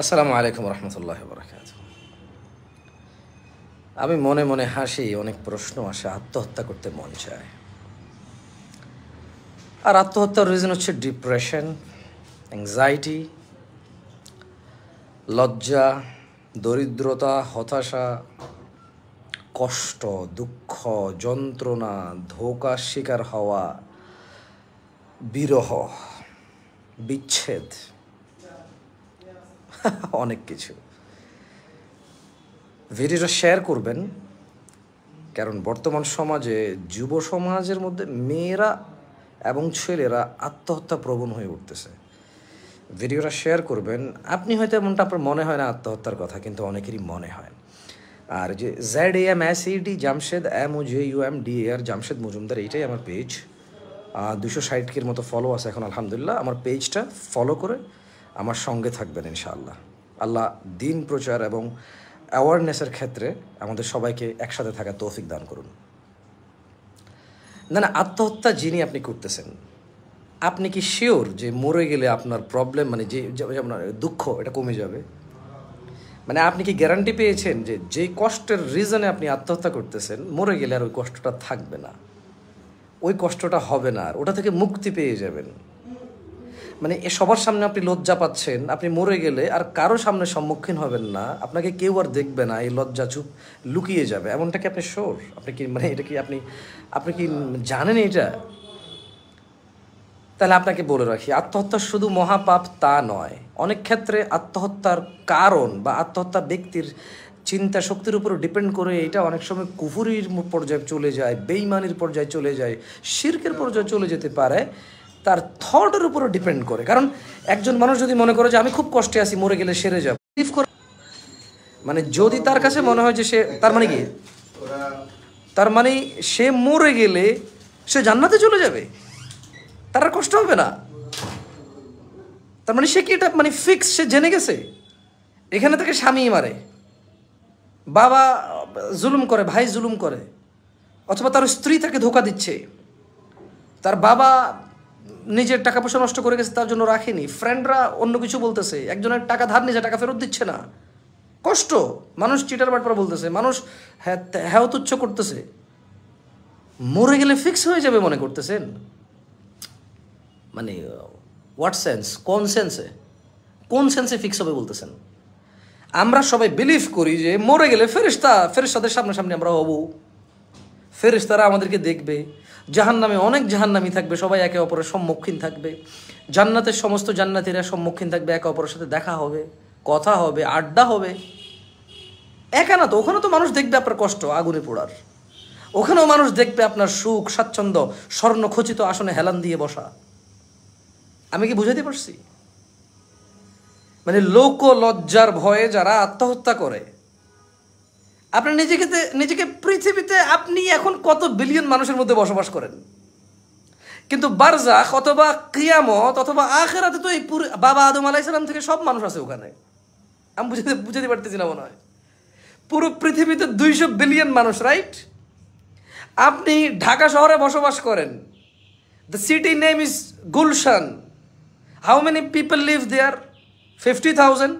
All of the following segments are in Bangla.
আসসালামু আলাইকুম রহমতুল্লাহ বরকাত আমি মনে মনে হাসি, অনেক প্রশ্ন আসে, আত্মহত্যা করতে মন চায়। আর আত্মহত্যার রিজন হচ্ছে ডিপ্রেশন অ্যাংজাইটি লজ্জা, দরিদ্রতা, হতাশা, কষ্ট, দুঃখ, যন্ত্রণা ধোকার শিকার হওয়া, বিরহ, বিচ্ছেদ। অনেক কিছু। ভিডিওটা শেয়ার করবেন, কারণ বর্তমান সমাজে যুব সমাজের মধ্যে মেয়েরা এবং ছেলেরা আত্মহত্যা প্রবণ হয়ে উঠতেছে। ভিডিওটা শেয়ার করবেন, আপনি হয়তো এমনটা আপনার মনে হয় না আত্মহত্যার কথা, কিন্তু অনেকেরই মনে হয়। আর যে Z M S E D Jamshed M O J U M D R Jamshed Majumdar, এইটাই আমার পেজ দুশো ষাটকের মতো ফলো আছে এখন, আলহামদুলিল্লাহ। আমার পেজটা ফলো করে আমার সঙ্গে থাকবেন ইনশাআল্লাহ। আল্লাহ দিন প্রচার এবং অ্যাওয়ারনেসের ক্ষেত্রে আমাদের সবাইকে একসাথে থাকা তৌফিক দান করুন। না না, আত্মহত্যা যিনি আপনি করতেছেন, আপনি কি শিওর যে মরে গেলে আপনার প্রবলেম মানে যে যে আপনার দুঃখ, এটা কমে যাবে? মানে আপনি কি গ্যারান্টি পেয়েছেন যে যেই কষ্টের রিজনে আপনি আত্মহত্যা করতেছেন, মরে গেলে আর ওই কষ্টটা থাকবে না? ওই কষ্টটা হবে না আর, ওটা থেকে মুক্তি পেয়ে যাবেন। মানে এ সবার সামনে আপনি লজ্জা পাচ্ছেন, আপনি মরে গেলে আর কারও সামনে সম্মুখীন হবেন না, আপনাকে কেউ আর দেখবে না, এই লজ্জা চুপ লুকিয়ে যাবে। এমনটা কি আপনি শোর আপনি কি মানে এটা কি আপনি আপনি কি জানেন এটা? তাহলে আপনাকে বলে রাখি, আত্মহত্যা শুধু মহাপাপ তা নয়। অনেক ক্ষেত্রে আত্মহত্যার কারণ বা আত্মহত্যা ব্যক্তির চিন্তা শক্তির উপর ডিপেন্ড করে এটা অনেক সময় কুফুরির পর্যায়ে চলে যায় বেইমানির পর্যায়ে চলে যায়, শির্কের পর্যায়ে চলে যেতে পারে। তার থটের উপরও ডিপেন্ড করে। কারণ একজন মানুষ যদি মনে করে যে আমি খুব কষ্টে আছি, মরে গেলে সেরে যাব। মানে যদি তার কাছে মনে হয় যে সে তার মানে কি? তার মানে সে মরে গেলে সে জান্নাতে চলে যাবে। তার আর কষ্ট হবে না। তার মানে সে কি এটা মানে ফিক্স সে জেনে গেছে? এখানে তাকে স্বামী মারে। বাবা জুলুম করে, ভাই জুলুম করে। অথবা তার স্ত্রী তাকে ধোকা দিচ্ছে। তার বাবা নিজের টাকা পয়সা নষ্ট করে গেছে, তার জন্য রাখেনি। ফ্রেন্ডরা অন্য কিছু বলতেছে, একজনের টাকা ধার নিজে টাকা ফেরত দিচ্ছে না। কষ্ট। মানুষ চিটার বাটপার বলতেছে, মানুষ হ্যাঁ হ্যাঁ তুচ্ছ করতেছে। মরে গেলে ফিক্স হয়ে যাবে মনে করতেছেন? মানে হোয়াট সেন্স কোন সেন্সে কোন সেন্সে ফিক্স হবে বলতেছেন? আমরা সবাই বিলিভ করি যে মরে গেলে ফেরিস্তা ফেরিস্তাদের সামনাসামনি আমরা হব। ফেরিস্তারা আমাদেরকে দেখবে। জাহান নামে অনেক জাহান্নামি থাকবে, সবাই একে অপরের সম্মুখীন থাকবে। জান্নাতের সমস্ত জান্নাতিরা সম্মুখীন থাকবে, একে অপরের সাথে দেখা হবে, কথা হবে, আড্ডা হবে। একা না তো, ওখানে তো মানুষ দেখবে আপনার কষ্ট, আগুনে পোড়ার। ওখানেও মানুষ দেখবে আপনার সুখ, স্বাচ্ছন্দ্য স্বর্ণ খচিত আসনে হেলান দিয়ে বসা। আমি কি বুঝাতে পারছি? মানে লোক লজ্জার ভয়ে যারা আত্মহত্যা করে আপনি নিজেকে নিজেকে পৃথিবীতে আপনি এখন কত বিলিয়ন মানুষের মধ্যে বসবাস করেন? কিন্তু বারজাখ অথবা কিয়ামত অথবা আখেরাতে তো এই বাবা আদম আলাইসালাম থেকে সব মানুষ আছে ওখানে। আমি বুঝাতে বুঝাতে পারতেছি না মনে হয়। পুরো পৃথিবীতে দুইশো বিলিয়ন মানুষ রাইট আপনি ঢাকা শহরে বসবাস করেন। The city name is Gulshan. How many people live there fifty thousand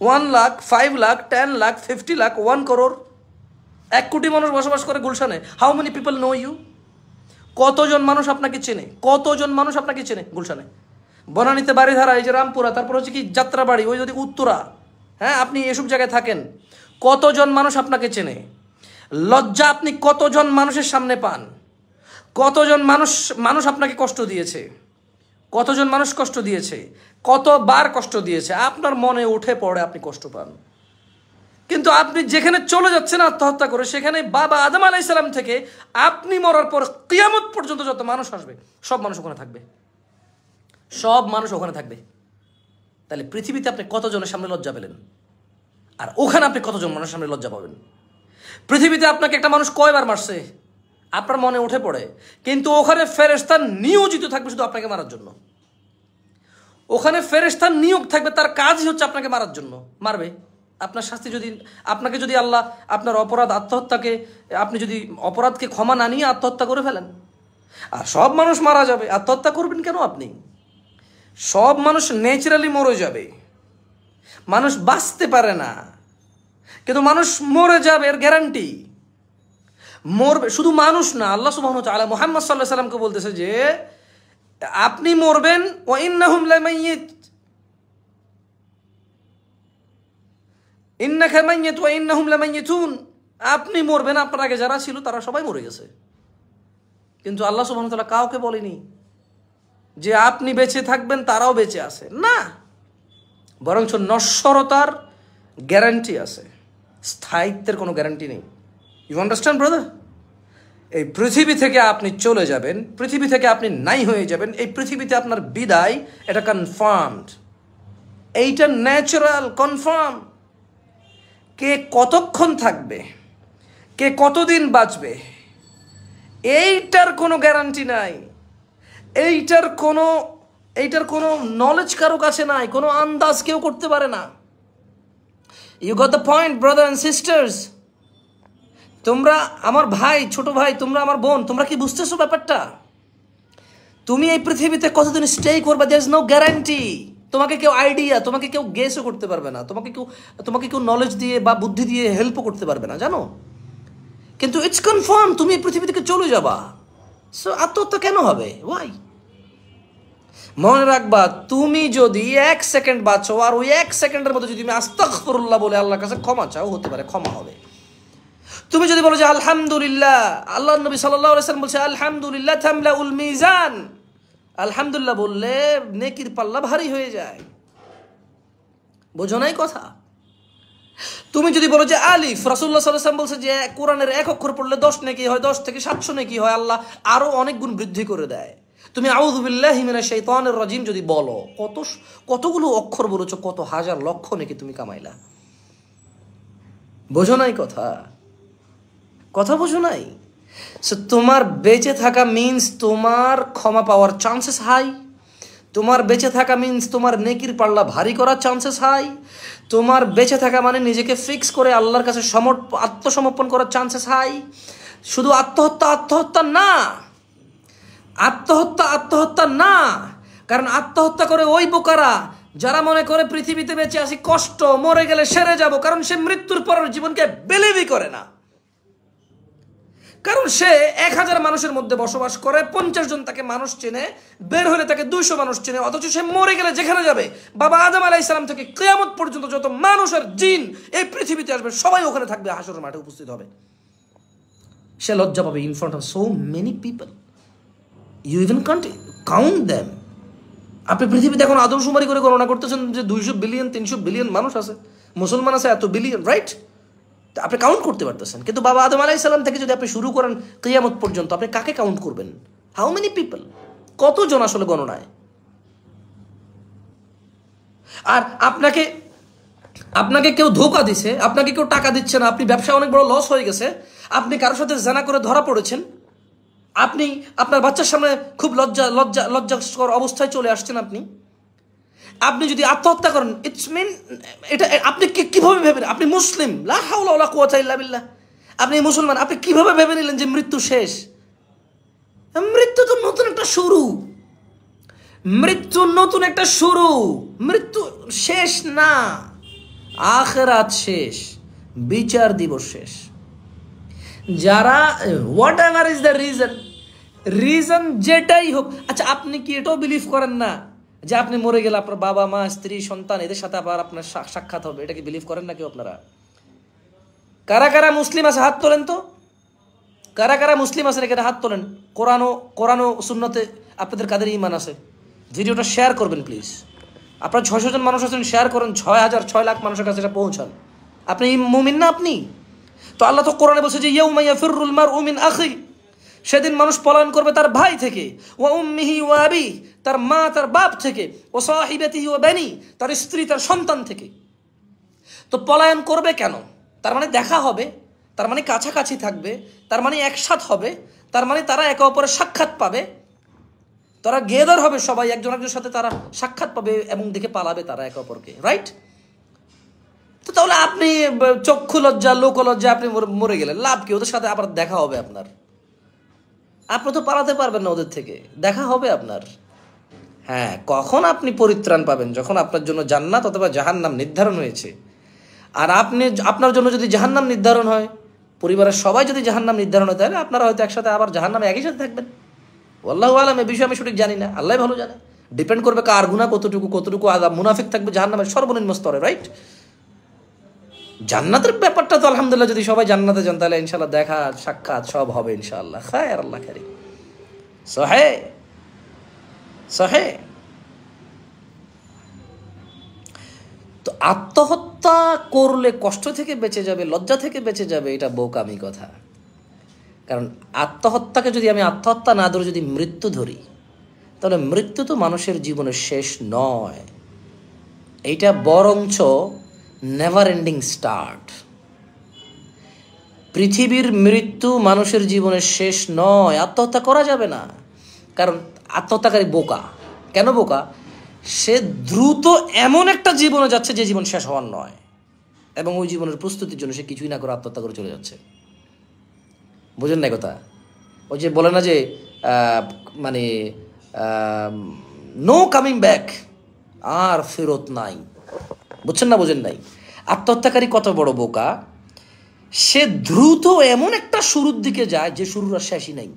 one lakh five lakh ten lakh fifty lakh one crore এক কোটি মানুষ বসবাস করে গুলশানে। How many people know you কতজন মানুষ আপনাকে চেনে? কতজন মানুষ আপনাকে চেনে গুলশানে? বনানীতে বাড়িধারা এই যে রামপুরা, তারপর হচ্ছে কি যাত্রাবাড়ি, ওই যদি উত্তরা হ্যাঁ আপনি এসব জায়গায় থাকেন, কতজন মানুষ আপনাকে চেনে? লজ্জা আপনি কতজন মানুষের সামনে পান? কতজন মানুষ মানুষ আপনাকে কষ্ট দিয়েছে? কতজন মানুষ কষ্ট দিয়েছে? কতবার কষ্ট দিয়েছে? আপনার মনে উঠে পড়ে আপনি কষ্ট পান। কিন্তু আপনি যেখানে চলে যাচ্ছেন আত্মহত্যা করে, সেখানে বাবা আদম আলাইসালাম থেকে আপনি মরার পর কিয়ামত পর্যন্ত যত মানুষ আসবে, সব মানুষ ওখানে থাকবে। সব মানুষ ওখানে থাকবে। তাহলে পৃথিবীতে আপনি কতজনের সামনে লজ্জা পেলেন? আর ওখানে আপনি কতজন মানুষের সামনে লজ্জা পাবেন? পৃথিবীতে আপনাকে একটা মানুষ কয়বার মারছে? আপনার মনে উঠে পড়ে। কিন্তু ওখানে ফেরেস্তান নিয়োজিত থাকবে শুধু আপনাকে মারার জন্য। ওখানে ফেরেস্তান নিয়োগ থাকবে, তার কাজই হচ্ছে আপনাকে মারার জন্য। মারবে? আপনার শাস্তি যদি, আপনাকে যদি আল্লাহ আপনার অপরাধ আত্মহত্যাকে, আপনি যদি অপরাধকে ক্ষমা না নিয়ে আত্মহত্যা করে ফেলেন, আর সব মানুষ মারা যাবে, আত্মহত্যা করবেন কেন আপনি? সব মানুষ ন্যাচারালি মরে যাবে। মানুষ বাঁচতে পারে না। কিন্তু মানুষ মরে যাবে, এর গ্যারান্টি। মরবে, শুধু মানুষ না, আল্লাহ সুবাহ আলা মোহাম্মদ সাল্লাহ সাল্লামকে বলতেছে যে, আপনি মরবেন ও ইন্নাহুম লামাইয়িত। ইন্নাকা মাইয়িত ইন্নাহুম লামাইয়িতুন আপনি মরবেন, আপনার আগে যারা ছিল তারা সবাই মরে গেছে। কিন্তু আল্লাহ তাআলা কাউকে বলেনি যে আপনি বেঁচে থাকবেন, তারাও বেঁচে আছে। না। বরঞ্চ নশ্বরতার গ্যারান্টি আছে। স্থায়িত্বের কোনো গ্যারান্টি নেই। ইউ আন্ডারস্ট্যান্ড ব্রাদার এই পৃথিবী থেকে আপনি চলে যাবেন, পৃথিবী থেকে আপনি নাই হয়ে যাবেন, এই পৃথিবীতে আপনার বিদায়, এটা কনফার্মড এইটা ন্যাচারাল কনফার্ম কে কতক্ষণ থাকবে? কে কতদিন বাঁচবে? এইটার কোনো গ্যারান্টি নাই। এইটার কোনো এইটার কোনো নলেজ কারও কাছে নাই, কোনো আন্দাজ কেউ করতে পারে না। You got the point brother and sisters তোমরা আমার ভাই, ছোট ভাই, তোমরা আমার বোন, তোমরা কি বুঝতেছো ব্যাপারটা? তুমি এই পৃথিবীতে কতদিন স্টে করবে? দেয়ার ইজ নো গ্যারান্টি তোমাকে কেউ আইডিয়া তোমাকে কেউ গেসও করতে পারবে না। তোমাকে কেউ তোমাকে কেউ নলেজ দিয়ে বা বুদ্ধি দিয়ে হেল্পও করতে পারবে না, জানো? কিন্তু ইটস কনফার্ম তুমি এই পৃথিবী থেকে চলে যাবা। সো আত্মহত্যা কেন হবে? ওয়াই মনে রাখবা, তুমি যদি এক সেকেন্ড বাঁচো, আর ওই এক সেকেন্ডের মধ্যে যদি তুমি আস্তাকফরুল্লাহ বলে আল্লাহর কাছে ক্ষমা চাও, হতে পারে ক্ষমা হবে। তুমি যদি বলো যে, আলহামদুলিল্লাহ আল্লাহ নবী সাল্লাহ বলছে, আলহামদুলিল্লাহ থামলা উল মিজান। আলহামদুলিল্লাহ বললে নেকির পাল্লা ভারী হয়ে যায়। বোঝো নাই কথা? তুমি যদি বলো যে আলিফ রাসুল্লাহ সাল্লাম বলছে যে কোরআনের এক অক্ষর পড়লে দশ নেকি হয়, দশ থেকে সাতশো নেকি হয়, আল্লাহ আরও অনেক গুণ বৃদ্ধি করে দেয়। তুমি আউদুবিল্লাহ হিমিনা শৈতানের রাজিম যদি বলো, কত কতগুলো অক্ষর বলেছ, কত হাজার লক্ষ নাকি তুমি কামাইলা? বোঝো নাই কথা? কথা বোঝো নাই? সো তোমার বেঁচে থাকা মিন্স তোমার ক্ষমা পাওয়ার চান্সেস হাই তোমার বেঁচে থাকা মিন্স তোমার নেকির পাল্লা ভারী করার চান্সেস হাই তোমার বেঁচে থাকা মানে নিজেকে ফিক্স করে আল্লাহর কাছে সমর্প, আত্মসমর্পণ করার চান্সেস হাই শুধু আত্মহত্যা আত্মহত্যা না। আত্মহত্যা আত্মহত্যা না। কারণ আত্মহত্যা করে ওই বোকারা যারা মনে করে পৃথিবীতে বেঁচে আসি কষ্ট, মরে গেলে সেরে যাব, কারণ সে মৃত্যুর পরের জীবনকে বেলিভই করে না। কারণ সে এক হাজার মানুষের মধ্যে বসবাস করে, পঞ্চাশ জন তাকে মানুষ চেনে, বের হলে তাকে দুইশো মানুষ চেনে, অথচ সে মরে গেলে যেখানে যাবে? বাবা আদম আলাহ ইসলাম থেকে কেয়ামত পর্যন্ত যত মানুষের জিন এই পৃথিবীতে আসবে, সবাই ওখানে থাকবে, হাসরের মাঠে উপস্থিত হবে। সে লজ্জা পাবে in front of so many people you even can't count them আপনি পৃথিবীতে এখন আদমশুমারি করে গণনা করতেছেন যে দুইশো বিলিয়ন তিনশো বিলিয়ন মানুষ আছে। মুসলমান আছে এত বিলিয়ন রাইট আপনি কাউন্ট করতে পারতেছেন। কিন্তু বাবা আদম আলাহ ইসলাম থেকে যদি আপনি শুরু করেন কিয়ামত পর্যন্ত, আপনি কাকে কাউন্ট করবেন? হাউ মেনি পিপল কতজন আসলে গণনায়? আর আপনাকে আপনাকে কেউ ধোকা দিছে, আপনাকে কেউ টাকা দিচ্ছে না, আপনি ব্যবসা অনেক বড় লস হয়ে গেছে, আপনি কারোর সাথে জানা করে ধরা পড়েছেন, আপনি আপনার বাচ্চার সামনে খুব লজ্জা লজ্জা, লজ্জাস্কর অবস্থায় চলে আসছেন আপনি। আপনি যদি আত্মহত্যা করেন ইটস মিন এটা, আপনি কীভাবে ভেবেন আপনি মুসলিম। লাহাউলা বিল্লাহ। আপনি মুসলমান, আপনি কীভাবে ভেবে নিলেন যে মৃত্যু শেষ? মৃত্যু তো নতুন একটা শুরু। মৃত্যু নতুন একটা শুরু। মৃত্যু শেষ না। আখেরাত শেষ। বিচার দিবস শেষ। যারা whatever is the reason reason যেটাই হোক আচ্ছা আপনি কি এটাও বিলিভ করেন না? যে আপনি মরে গেলে আপনার বাবা, মা, স্ত্রী, সন্তান, এদের সাথে আবার আপনার সাক্ষাৎ হবে। এটা কি বিলিভ করেন না কেউ আপনারা? কারা কারা মুসলিম আছে, হাত তোলেন তো? কারা কারা মুসলিম আছেন এখানে হাত তোলেন? কোরআনও কোরআনও শূন্যতে আপনাদের কাদের ইমান আছে? ভিডিওটা শেয়ার করবেন প্লিজ আপনার ছয়শো জন মানুষ আছেন শেয়ার করেন। ছয় হাজার ছয় লাখ মানুষের কাছে এটা পৌঁছান। আপনি মুমিন না আপনি? তো আল্লাহ তো কোরআনে বলছে যে ইউ মাইয়া ফিরুল মার উমিন আখি সেদিন মানুষ পলায়ন করবে তার ভাই থেকে। ও উম্মিহি ও আবি, তার মা, তার বাপ থেকে। ও সাহিবেতিহি ও বেনি, তার স্ত্রী, তার সন্তান থেকে। তো পলায়ন করবে কেন? তার মানে দেখা হবে, তার মানে কাছাকাছি থাকবে, তার মানে একসাথ হবে, তার মানে তারা একে অপরের সাক্ষাৎ পাবে। তারা গেদার হবে সবাই, একজন একজনের সাথে তারা সাক্ষাৎ পাবে এবং দেখে পালাবে তারা একে অপরকে রাইট তো তাহলে আপনি চক্ষু লজ্জা লোক লজ্জা আপনি মরে গেলেন, লাভ কি? ওদের সাথে আবার দেখা হবে আপনার। আপনি তো পালাতে পারবেন না ওদের থেকে। দেখা হবে আপনার। হ্যাঁ কখন আপনি পরিত্রাণ পাবেন? যখন আপনার জন্য জান্নাত অথবা জাহান্নাম নির্ধারণ হয়েছে। আর আপনি আপনার জন্য যদি জাহান্নাম নির্ধারণ হয়, পরিবারের সবাই যদি জাহান্নাম নির্ধারণ হয়, তাহলে আপনারা হয়তো একসাথে আবার জাহান্নামে একই সাথে থাকবেন। আল্লাহ আলম, এ বিষয়ে আমি সঠিক জানি না। আল্লাহ ভালো জানে। ডিপেন্ড করবে কার গুণা কতটুকু কতটুকু আদা মুনাফিক থাকবে জাহান্নামের সর্বনিম্ন স্তরে রাইট জান্নাতের ব্যাপারটা তো আলহামদুলিল্লাহ, যদি সবাই জান্নাতে যান, তাহলে ইনশাল্লাহ দেখা, সাক্ষাৎ সব হবে ইনশাল্লাহ খায় আর আল্লাহ খারি। সহে। সহে। তো আত্মহত্যা করলে কষ্ট থেকে বেঁচে যাবে, লজ্জা থেকে বেঁচে যাবে, এটা বোকামি কথা। কারণ আত্মহত্যাকে যদি আমি আত্মহত্যা না ধরে যদি মৃত্যু ধরি, তাহলে মৃত্যু তো মানুষের জীবনের শেষ নয়। এইটা বরঞ্চ নেভার এন্ডিং স্টার্ট পৃথিবীর মৃত্যু মানুষের জীবনের শেষ নয়। আত্মহত্যা করা যাবে না। কারণ আত্মহত্যাকারী বোকা। কেন বোকা? সে দ্রুত এমন একটা জীবনে যাচ্ছে যে জীবন শেষ হওয়ার নয়। এবং ওই জীবনের প্রস্তুতির জন্য সে কিছুই না করে আত্মহত্যা করে চলে যাচ্ছে। বুঝেন না কথা? ওই যে বলে না যে মানে নো কামিং ব্যাক আর ফেরত নাই। বুঝছেন না, বোঝেন নাই? আত্মহত্যাকারী কত বড় বোকা? সে দ্রুত এমন একটা শুরুর দিকে যায় যে শুরুর আর শেষই নাই।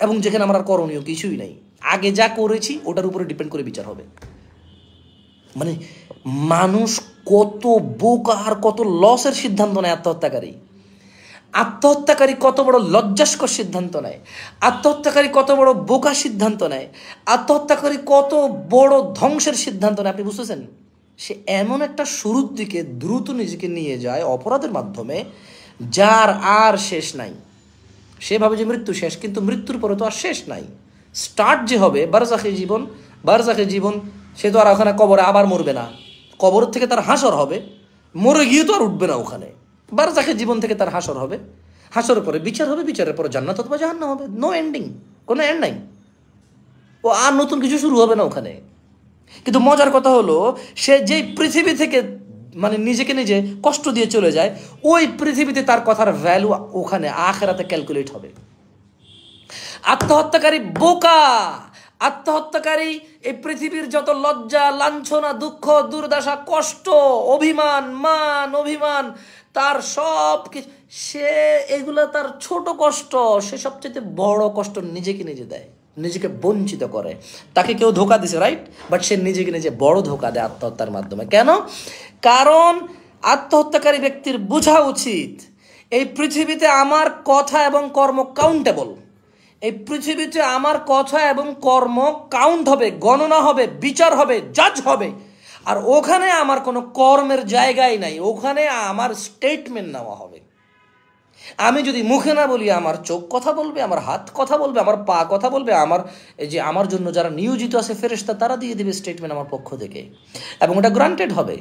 এবং যেখানে আমার আর করণীয় কিছুই নাই। আগে যা করেছি, ওটার উপরে ডিপেন্ড করে বিচার হবে। মানে মানুষ কত বোকা আর কত লসের সিদ্ধান্ত নেয় আত্মহত্যাকারী। আত্মহত্যাকারী কত বড় লজ্জাস্কর সিদ্ধান্ত নেয়। আত্মহত্যাকারী কত বড় বোকা সিদ্ধান্ত নেয়। আত্মহত্যাকারী কত বড় ধ্বংসের সিদ্ধান্ত নেয়, আপনি বুঝতেছেন? সে এমন একটা শুরুর দিকে দ্রুত নিজেকে নিয়ে যায় অপরাধের মাধ্যমে, যার আর শেষ নাই। সে ভাবে যে মৃত্যু শেষ, কিন্তু মৃত্যুর পরে তো আর শেষ নাই। স্টার্ট যে হবে, বারজাখে জীবন বারজাখে জীবন, সে তো আর ওখানে কবরে আবার মরবে না। কবর থেকে তার হাসর হবে, মরে গিয়ে তো আর উঠবে না ওখানে। বারজাখে জীবন থেকে তার হাসর হবে। হাসর পরে বিচার হবে, বিচারের পরে জান্নাত অথবা জাহান্না হবে। নো এন্ডিং কোনো এন্ড নাই। ও আর নতুন কিছু শুরু হবে না ওখানে। কিন্তু মজার কথা হলো, সে যেই পৃথিবী থেকে মানে নিজেকে নিজে কষ্ট দিয়ে চলে যায়, ওই পৃথিবীতে তার কথার ভ্যালু ওখানে, আখেরাতে ক্যালকুলেট হবে। আত্মহত্যাকারী বোকা! আত্মহত্যাকারী, এই পৃথিবীর যত লজ্জা, লাঞ্ছনা, দুঃখ, দুর্দশা, কষ্ট, অভিমান, মান, অভিমান, তার সব কিছু, সে এগুলো তার ছোট কষ্ট, সে সবচেয়ে বড় কষ্ট নিজেকে নিজে দেয়। নিজেকে বঞ্চিত করে। তাকে কেউ ধোকা দিছে রাইট বাট সে নিজেকে নিজে বড় ধোকা দেয় আত্মহত্যার মাধ্যমে। কেন? কারণ আত্মহত্যাকারী ব্যক্তির বোঝা উচিত। এই পৃথিবীতে আমার কথা এবং কর্ম কাউন্টেবল এই পৃথিবীতে আমার কথা এবং কর্ম কাউন্ট হবে, গণনা হবে, বিচার হবে জাজ হবে। আর ওখানে আমার কোনো কর্মের জায়গাই নাই। ওখানে আমার স্টেটমেন্ট নেওয়া হবে। আমি যদি মুখে না বলি, আমার চোখ কথা বলবে, আমার হাত কথা বলবে, আমার পা কথা বলবে, আমার, এই যে আমার জন্য যারা নিয়োজিত আছে ফেরেস্তা তারা দিয়ে দেবে স্টেটমেন্ট আমার পক্ষ থেকে। এবং ওটা গ্রান্টেড হবে।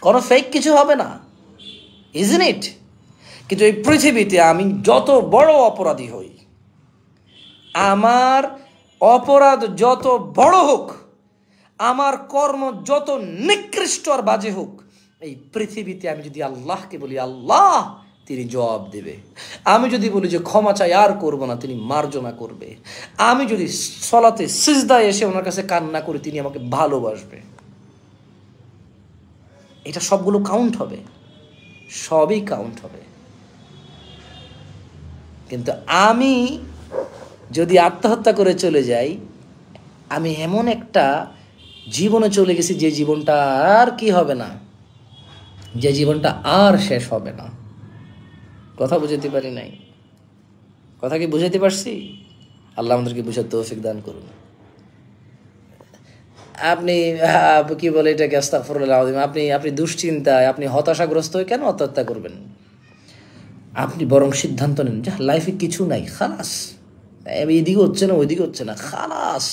কোনো ফেক কিছু হবে না। ইজন ইট কিন্তু এই পৃথিবীতে আমি যত বড় অপরাধী হই, আমার অপরাধ যত বড় হোক, আমার কর্ম যত নিকৃষ্ট আর বাজে হোক, এই পৃথিবীতে আমি যদি আল্লাহকে বলি, আল্লাহ তিনি জবাব দেবে। আমি যদি বলি যে ক্ষমা চাই, আর করব না, তিনি মার্জনা করবে। আমি যদি সলাতে সিজদায় এসে ওনার কাছে কান্না করি, তিনি আমাকে ভালোবাসবে। এটা সবগুলো কাউন্ট হবে। সবই কাউন্ট হবে। কিন্তু আমি যদি আত্মহত্যা করে চলে যাই, আমি এমন একটা জীবনে চলে গেছি যে জীবনটা আর কি হবে না? যে জীবনটা আর শেষ হবে না। কথা বুঝাতে পারি নাই। কথা কি বুঝাতে পারছি? আল্লাহ আমাদেরকে বুঝার তৌফিক দান করুন। আপনি কি বলে এটাকে আস্তাফরুল্লাহ আপনি আপনি দুশ্চিন্তায়, আপনি হতাশাগ্রস্ত হয়ে কেন আত্মহত্যা করবেন? আপনি বরং সিদ্ধান্ত নেন যা, লাইফে কিছু নাই, খালাস। এদিকে হচ্ছে না, ওইদিকে হচ্ছে না, খালাস।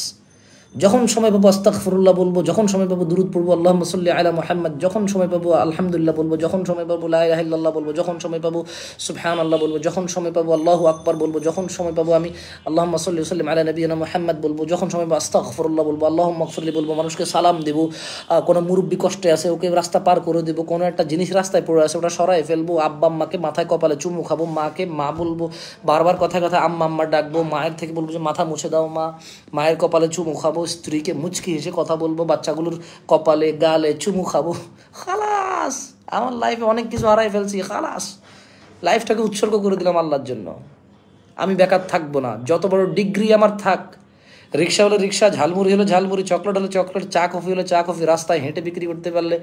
যখন সময় পাবো আস্তাকফরুল্লাহ বলব, যখন সময় পাবো দুরুদ পড়ব আল্লাহ মসল্লি আলা মোহাম্মদ, যখন সময় পাবো আলহামদুলিল্লাহ বলব, যখন সময় পাবো লাহিল্লাহ বলব, যখন সময় পাবো সুফহান আল্লাহ বলব, যখন সময় পাবো আল্লাহ আকবর বলব, যখন সময় পাবো আমি আল্লাহ মসল্লি সাল্লিম আলা নবীনা মোহাম্মদ বলব, যখন সময় পাবো আস্তাকফরুল্লাহ বলব আল্লাহ মকসল্লি বলব, মানুষকে সালাম দেবো কোনো মুরব্বী কষ্টে আছে, ওকে রাস্তা পার করে দেবো, কোনো একটা জিনিস রাস্তায় পড়ে আছে, ওটা সরাই ফেলব, আব্বা আম্মাকে মাথায় কপালে চুমু খাব, মাকে মা বলব, বারবার কথা কথা আম্মা আম্মা ডাকবো, মায়ের থেকে বলব যে মাথা মুছে দাও মা, মায়ের কপালে চুমু খাব খাব, স্ত্রীকে মুচকি হেসে কথা বলব, বাচ্চাগুলোর কপালে, গালে চুমু খাব। খালাস! আমার লাইফে অনেক কিছু হারাই ফেলছি, খালাস! লাইফটাকে উৎসর্গ করে দিলাম আল্লাহর জন্য। আমি বেকার থাকব না। যত বড় ডিগ্রি আমার থাক, রিক্সা হলে রিক্সা, ঝালমুড়ি হলে ঝালমুড়ি চকলেট হলে চকলেট চা কফি হলে চা কফি, রাস্তায় হেঁটে বিক্রি করতে পারলে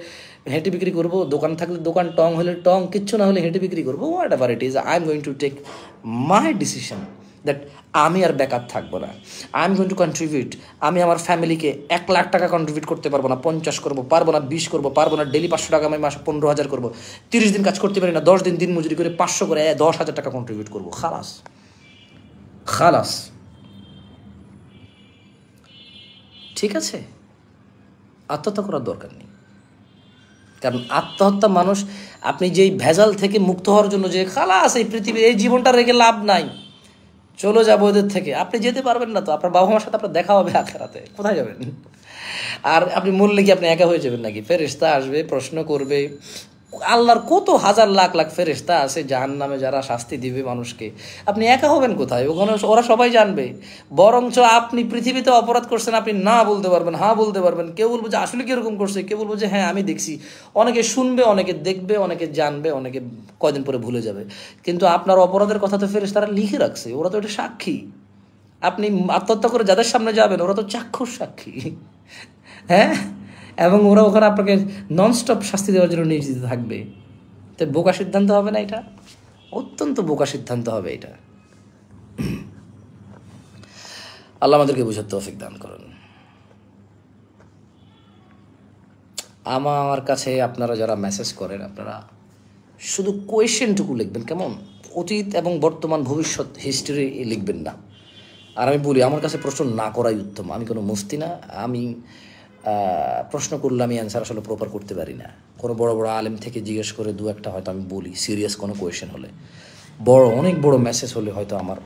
হেঁটে বিক্রি করব, দোকান থাকলে দোকান, টং হলে টং, কিচ্ছু না হলে হেঁটে বিক্রি করব whatever it is I am going to take my decision that আমি আর বেকার থাকব না। I am going to contribute আমি আমার ফ্যামিলিকে এক লাখ টাকা কন্ট্রিবিউট করতে পারব না। পঞ্চাশ করব, পারব না, বিশ করব, পারব না ডেলি পাঁচশো টাকা আমি মাসে পনেরো হাজার করব। তিরিশ দিন কাজ করতে পারি না, দশ দিন দিন মজুরি করে পাঁচশো করে দশ হাজার টাকা কন্ট্রিবিউট করব। খালাস। খালাস। ঠিক আছে? আত্মহত্যা করার দরকার নেই। কারণ আত্মহত্যা মানুষ, আপনি যেই ভেজাল থেকে মুক্ত হওয়ার জন্য যে খালাস, এই পৃথিবীর, এই জীবনটা রেখে লাভ নাই। চলে যাব ওদের থেকে। আপনি যেতে পারবেন না তো, আপনার বাবা মার সাথে আপনার দেখা হবে আখেরাতে। কোথায় যাবেন? আর আপনি মরলে কি আপনি একা হয়ে যাবেন নাকি? ফেরিস্তা আসবে, প্রশ্ন করবে। আল্লাহর কত হাজার লাখ লাখ ফেরেস্তা আছে জাহান নামে যারা শাস্তি দিবে মানুষকে। আপনি একা হবেন কোথায়? ওখানে ওরা সবাই জানবে। বরঞ্চ আপনি পৃথিবীতে অপরাধ করছেন, আপনি না বলতে পারবেন হ্যাঁ বলতে পারবেন। কেউ বলব যে, আসলে কীরকম করছে? কেউ বলব যে হ্যাঁ আমি দেখছি। অনেকে শুনবে, অনেকে দেখবে, অনেকে জানবে, অনেকে কয়দিন পরে ভুলে যাবে। কিন্তু আপনার অপরাধের কথা তো ফেরেস তারা লিখে রাখছে। ওরা তো এটা সাক্ষী। আপনি আত্মহত্যা করে যাদের সামনে যাবেন, ওরা তো চাক্ষুষ সাক্ষী। হ্যাঁ? এবং ওরা ওখানে আপনাকে ননস্টপ শাস্তি দেওয়ার জন্য নিয়োজিত থাকবে। তো বোকা সিদ্ধান্ত হবে না এটা? অত্যন্ত বোকা সিদ্ধান্ত হবে এটা। আল্লাহ আমাদেরকে বুঝার তৌফিক দান করুন। আমার কাছে আপনারা যারা মেসেজ করেন, আপনারা শুধু কোয়েশ্চেনটুকু লিখবেন, কেমন? অতীত এবং বর্তমান ভবিষ্যৎ হিস্ট্রি লিখবেন না। আর আমি বলি, আমার কাছে প্রশ্ন না করাই উত্তম। আমি কোনো মুফতি না, আমি প্রশ্ন করলে আমি অ্যান্সার আসলে প্রপার করতে পারি না। কোনো বড় বড় আলেম থেকে জিজ্ঞেস করে দু একটা হয়তো আমি বলি সিরিয়াস কোনো কোয়েশ্চেন হলে। বড়, অনেক বড় মেসেজ হলে হয়তো আমার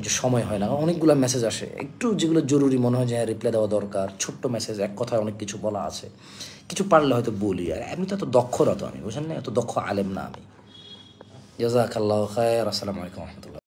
যে সময় হয় না, অনেকগুলো মেসেজ আসে। একটু যেগুলো জরুরি মনে হয় যে হ্যাঁ রিপ্লাই দেওয়া দরকার, ছোট্ট মেসেজ এক কথায় অনেক কিছু বলা আছে। কিছু পারলে হয়তো বলি। আর এমনি তো এত দক্ষ না তো আমি বুঝেন না? এত দক্ষ আলেম না আমি। জাজাক আল্লাহ খায়ের আসসালামু আলাইকুম রহমতুল্লাহ।